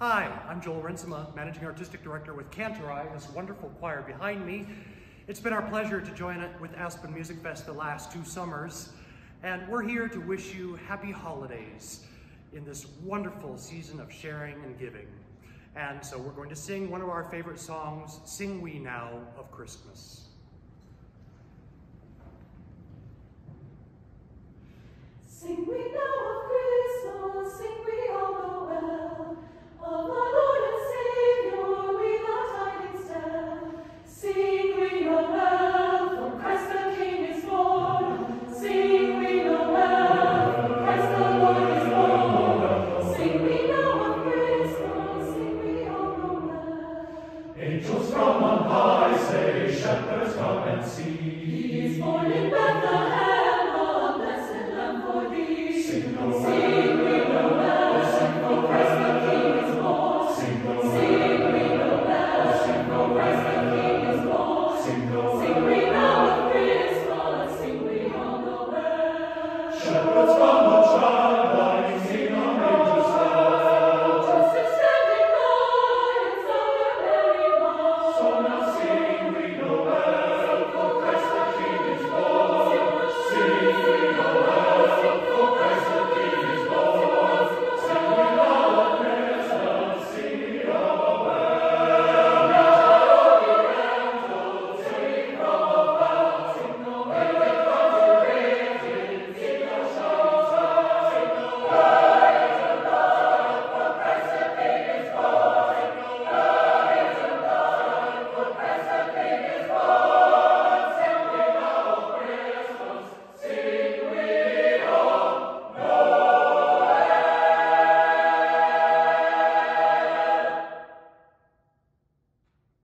Hi, I'm Joel Rinsema, Managing Artistic Director with Kantorei, this wonderful choir behind me. It's been our pleasure to join it with Aspen Music Fest the last two summers, and we're here to wish you happy holidays in this wonderful season of sharing and giving. And so we're going to sing one of our favorite songs, Sing We Now of Christmas. Sing we now Angels from on high say, shepherds come and see. He is born in Bethlehem,